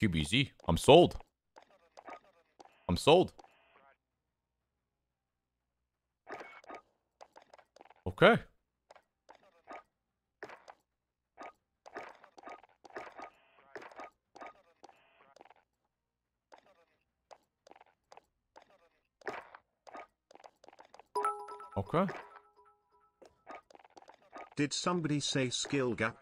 QBZ. I'm sold. I'm sold. Okay. Okay. Did somebody say skill gap?